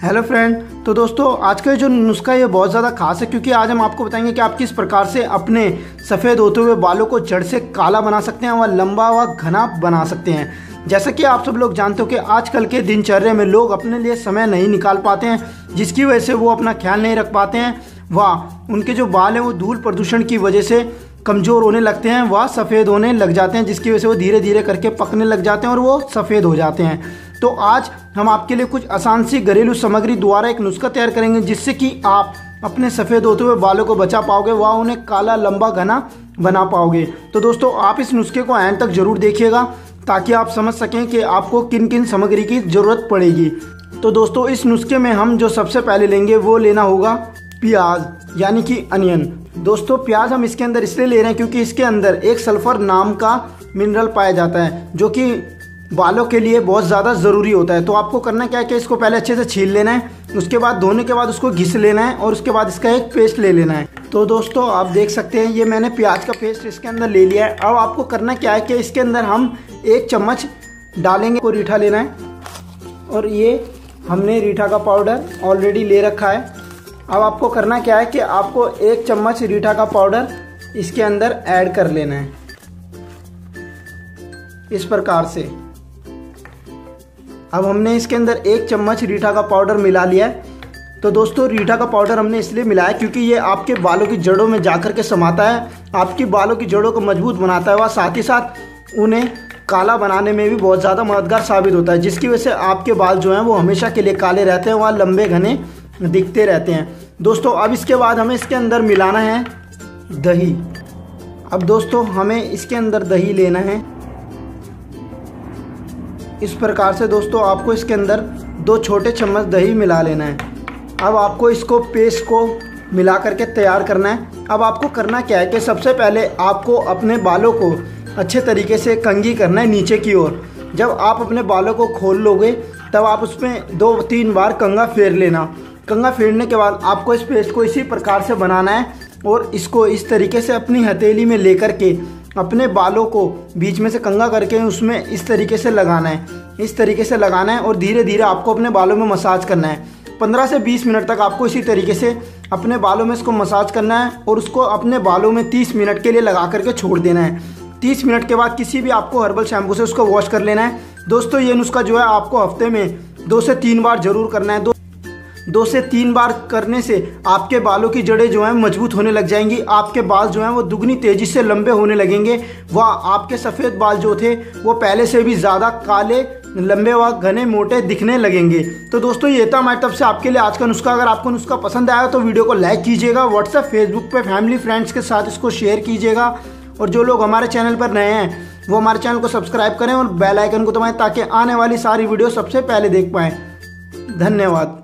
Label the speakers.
Speaker 1: Hello friend तो दोस्तों, आज का जो नुस्खा ये बहुत ज़्यादा खास है, क्योंकि आज हम आपको बताएँगे कि आप किस प्रकार से अपने सफ़ेद होते हुए बालों को जड़ से काला बना सकते हैं व लंबा व घना बना सकते हैं। जैसा कि आप सब लोग जानते हो कि आजकल के दिनचर्या में लोग अपने लिए समय नहीं निकाल पाते हैं, जिसकी वजह से वो अपना ख्याल नहीं रख पाते हैं व उनके जो बाल हैं, वो धूल प्रदूषण की वजह से कमज़ोर होने लगते हैं व सफ़ेद होने लग जाते हैं, जिसकी वजह से वो धीरे धीरे करके पकने लग जाते हैं और वो सफ़ेद हो जाते हैं। तो आज हम आपके लिए कुछ आसान सी घरेलू सामग्री द्वारा एक नुस्खा तैयार करेंगे, जिससे कि आप अपने सफ़ेद होते हुए बालों को बचा पाओगे व उन्हें काला, लंबा, घना बना पाओगे। तो दोस्तों, आप इस नुस्खे को एंड तक ज़रूर देखिएगा, ताकि आप समझ सकें कि आपको किन किन सामग्री की ज़रूरत पड़ेगी। तो दोस्तों, इस नुस्खे में हम जो सबसे पहले लेंगे, वो लेना होगा प्याज, यानी कि अनियन। दोस्तों, प्याज हम इसके अंदर इसलिए ले रहे हैं क्योंकि इसके अंदर एक सल्फ़र नाम का मिनरल पाया जाता है, जो कि बालों के लिए बहुत ज़्यादा ज़रूरी होता है। तो आपको करना क्या है कि इसको पहले अच्छे से छील लेना है, उसके बाद धोने के बाद उसको घिस लेना है और उसके बाद इसका एक पेस्ट ले लेना है। तो दोस्तों, आप देख सकते हैं, ये मैंने प्याज का पेस्ट इसके अंदर ले लिया है। अब आपको करना क्या है कि इसके अंदर हम एक चम्मच डालेंगे को रीठा लेना है। और ये हमने रीठा का पाउडर ऑलरेडी ले रखा है। अब आपको करना क्या है कि आपको एक चम्मच रीठा का पाउडर इसके अंदर ऐड कर लेना है, इस प्रकार से। अब हमने इसके अंदर एक चम्मच रीठा का पाउडर मिला लिया है। तो दोस्तों, रीठा का पाउडर हमने इसलिए मिलाया क्योंकि ये आपके बालों की जड़ों में जाकर के समाता है, आपकी बालों की जड़ों को मज़बूत बनाता है वह साथ ही साथ उन्हें काला बनाने में भी बहुत ज़्यादा मददगार साबित होता है, जिसकी वजह से आपके बाल जो हैं वो हमेशा के लिए काले रहते हैं वह लंबे, घने दिखते रहते हैं। दोस्तों, अब इसके बाद हमें इसके अंदर मिलाना है दही। अब दोस्तों, हमें इसके अंदर दही लेना है। इस प्रकार से दोस्तों आपको इसके अंदर दो छोटे चम्मच दही मिला लेना है। अब आपको इसको पेस्ट को मिला करके तैयार करना है। अब आपको करना क्या है कि सबसे पहले आपको अपने बालों को अच्छे तरीके से कंगी करना है नीचे की ओर। जब आप अपने बालों को खोल लोगे, तब आप उसमें दो तीन बार कंगा फेर लेना। कंगा फेरने के बाद आपको इस पेस्ट को इसी प्रकार से बनाना है और इसको इस तरीके से अपनी हथेली में लेकर के अपने बालों को बीच में से कंगा करके उसमें इस तरीके से लगाना है। इस तरीके से लगाना है और धीरे धीरे आपको अपने बालों में मसाज करना है। पंद्रह से बीस मिनट तक आपको इसी तरीके से अपने बालों में इसको मसाज करना है और उसको अपने बालों में तीस मिनट के लिए लगा करके छोड़ देना है। तीस मिनट के बाद किसी भी आपको हर्बल शैम्पू से उसको वॉश कर लेना है। दोस्तों, ये नुस्खा जो है आपको हफ़्ते में दो से तीन बार ज़रूर करना है। दो दो से तीन बार करने से आपके बालों की जड़ें जो हैं मज़बूत होने लग जाएँगी, आपके बाल जो हैं वो दुगनी तेज़ी से लंबे होने लगेंगे। व आपके सफ़ेद बाल जो थे, वो पहले से भी ज़्यादा काले, लंबे व घने मोटे दिखने लगेंगे। तो दोस्तों, ये था हमारी तरफ़ से आपके लिए आज का नुस्खा। अगर आपको नुस्खा पसंद आया तो वीडियो को लाइक कीजिएगा, व्हाट्सएप, फेसबुक पर फैमिली फ्रेंड्स के साथ इसको शेयर कीजिएगा। और जो लोग हमारे चैनल पर नए हैं, वो हमारे चैनल को सब्सक्राइब करें और बेल आइकन को दबाएँ ताकि आने वाली सारी वीडियो सबसे पहले देख पाएँ। धन्यवाद।